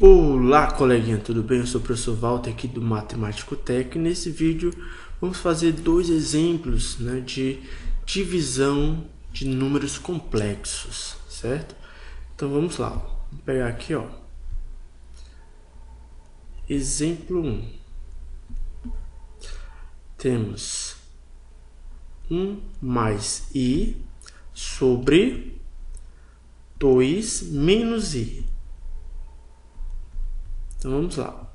Olá, coleguinha, tudo bem? Eu sou o professor Walter aqui do Matemático Tech. Nesse vídeo vamos fazer dois exemplos né, de divisão de números complexos, certo? Então vamos lá, vou pegar aqui, ó. Exemplo 1. Temos 1 mais i sobre 2 menos i. Então vamos lá.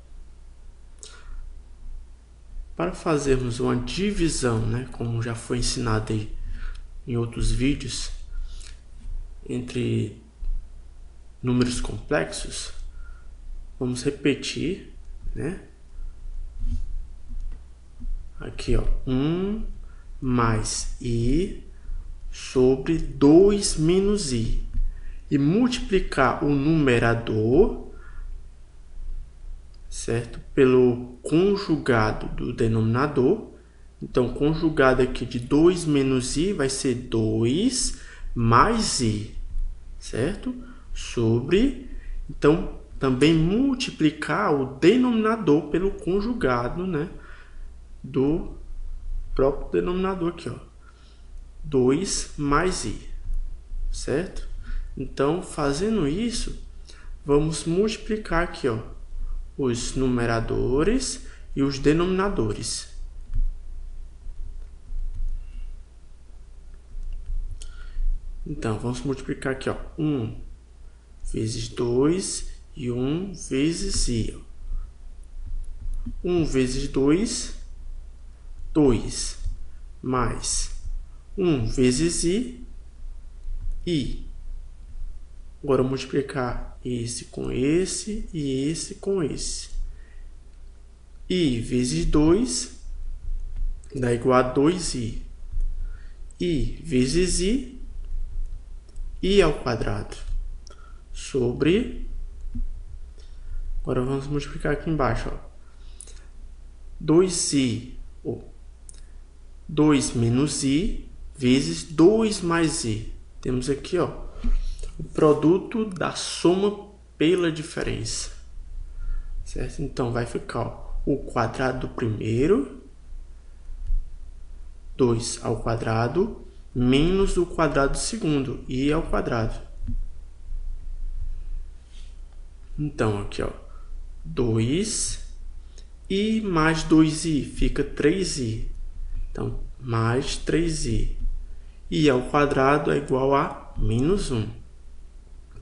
Para fazermos uma divisão, né, como já foi ensinado aí em outros vídeos, entre números complexos, vamos repetir, né? Aqui, ó, 1 mais i sobre 2 menos i. E multiplicar o numerador certo? Pelo conjugado do denominador. Então, conjugado aqui de 2 menos i vai ser 2 mais i, certo? Sobre, então, também multiplicar o denominador pelo conjugado, né? Do próprio denominador aqui, ó. 2 mais i, certo? Então, fazendo isso, vamos multiplicar aqui, ó os numeradores e os denominadores. Então, vamos multiplicar aqui, ó, 1 vezes 2 e 1 vezes i. 1 vezes 2, 2, mais 1 vezes i, i. Agora multiplicar esse com esse e esse com esse. i vezes 2 dá igual a 2i. i vezes i, i ao quadrado, sobre... Agora vamos multiplicar aqui embaixo, ó. 2i, ou 2 menos i, vezes 2 mais i. Temos aqui, ó, o produto da soma pela diferença. Certo? Então vai ficar ó, o quadrado do primeiro, 2 ao quadrado, menos o quadrado do segundo, i ao quadrado. Então aqui, ó, 2 i mais 2i fica 3i. Então, mais 3i. i ao quadrado é igual a menos 1.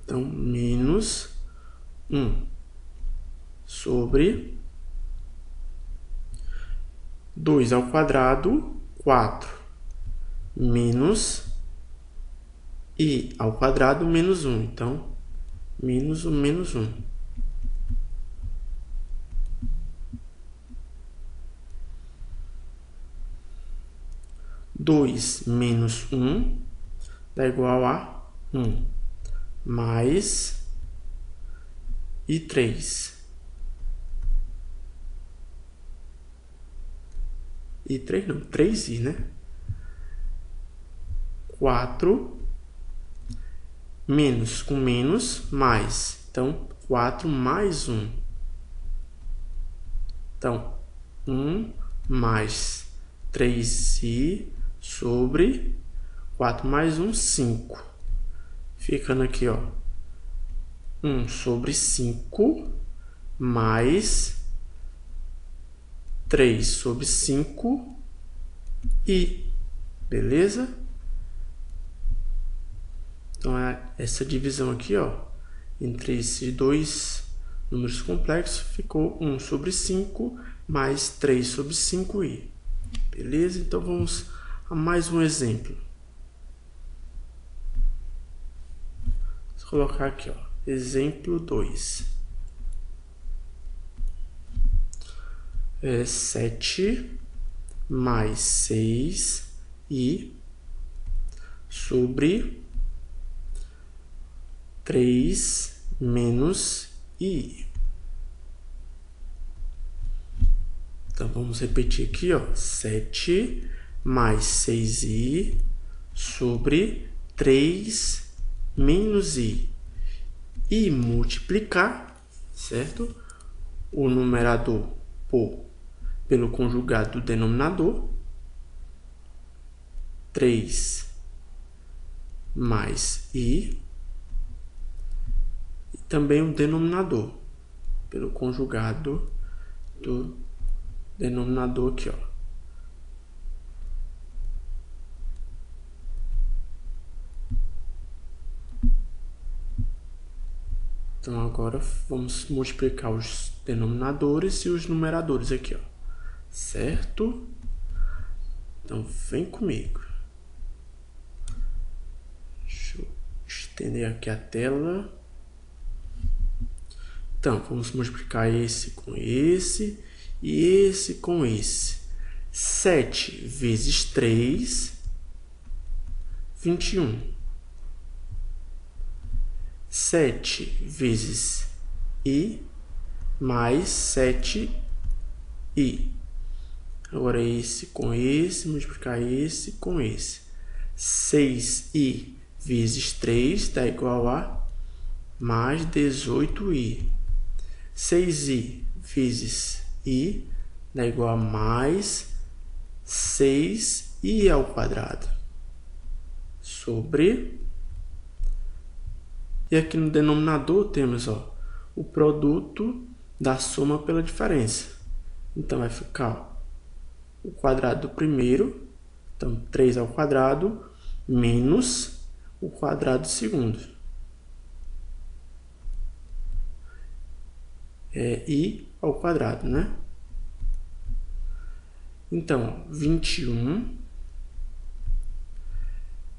Então, menos 1 sobre 2 ao quadrado, 4, menos i ao quadrado menos 1. Então, menos o menos 1. Dois menos um dá igual a um mais e três E três não, três i, né? Quatro menos com menos mais. Então, quatro mais um. Então, um mais três i sobre quatro mais um, cinco ficando aqui, ó, 1 sobre 5 mais 3 sobre 5 e, beleza? Então, é essa divisão aqui, ó, entre esses dois números complexos, ficou 1 sobre 5 mais 3 sobre 5i. Beleza? Então, vamos a mais um exemplo. Colocar aqui, ó, exemplo 2. É 7 mais 6 e sobre 3 menos i. Então vamos repetir aqui, ó, 7 mais 6i sobre 3 menos i e multiplicar certo? O numerador por pelo conjugado do denominador. 3 mais i. E também o denominador pelo conjugado do denominador aqui, ó. Então agora vamos multiplicar os denominadores e os numeradores aqui, ó. Certo? Então vem comigo. Deixa eu estender aqui a tela. Então, vamos multiplicar esse com esse e esse com esse. 7 vezes 3, 21. 7 vezes i mais 7i. Agora esse com esse, multiplicar esse com esse. 6i vezes 3 dá igual a mais 18i. 6i vezes i dá igual a mais 6i ao quadrado sobre e aqui no denominador temos ó, o produto da soma pela diferença. Então vai ficar ó, o quadrado do primeiro, então 3 ao quadrado, menos o quadrado do segundo. É i ao quadrado, né? Então, 21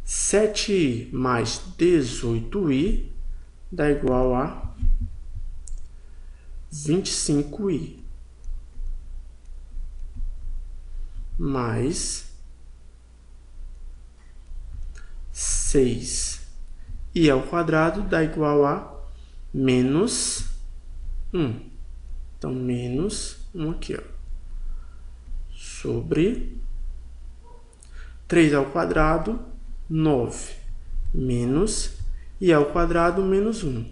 7i mais 18i dá igual a 25i mais 6 i ao quadrado dá igual a menos 1. Então, menos 1 aqui, ó. Sobre 3 ao quadrado, 9, menos e ao quadrado menos 1.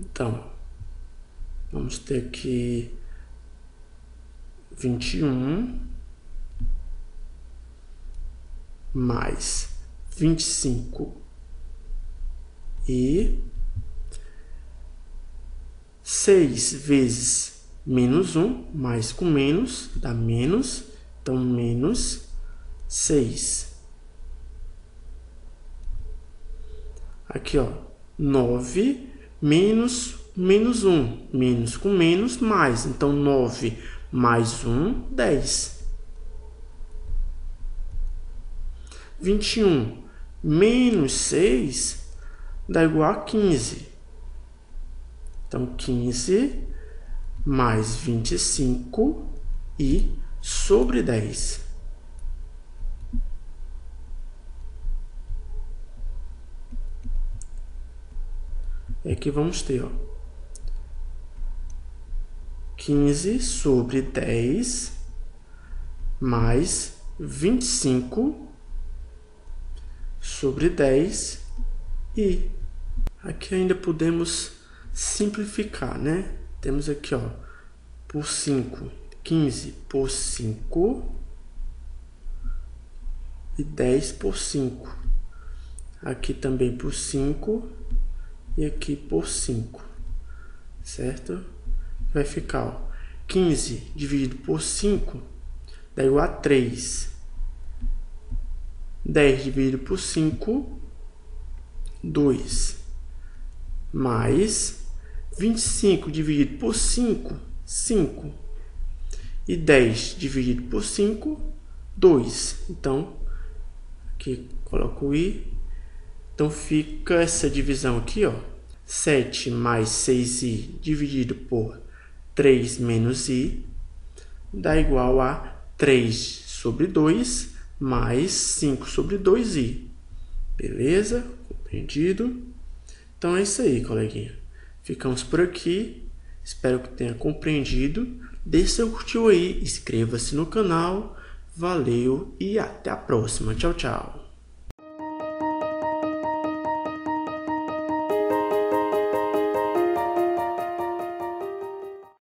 Então, vamos ter aqui 21 mais 25 e 6 vezes menos 1, mais com menos, dá menos, então menos 6. Aqui, ó, 9 menos menos 1, menos com menos, mais, então 9 mais 1, 10. 21 menos 6 dá igual a 15. Então, 15 mais 25 e sobre 10. É que vamos ter, ó, 15 sobre 10 mais 25 sobre 10 e aqui ainda podemos simplificar, né? Temos aqui, ó, por 5, 15 por 5 e 10 por 5. Aqui também por 5 e aqui por 5, certo? Vai ficar, ó, 15 dividido por 5 dá igual a 3. 10 dividido por 5, 2. Mais 25 dividido por 5, 5. E 10 dividido por 5, 2. Então, aqui coloco o i. Então, fica essa divisão aqui, ó. 7 mais 6i dividido por 3 menos i dá igual a 3 sobre 2 mais 5 sobre 2i. Beleza? Compreendido? Então é isso aí, coleguinha. Ficamos por aqui. Espero que tenha compreendido. Deixe seu curtiu aí, inscreva-se no canal. Valeu e até a próxima. Tchau, tchau.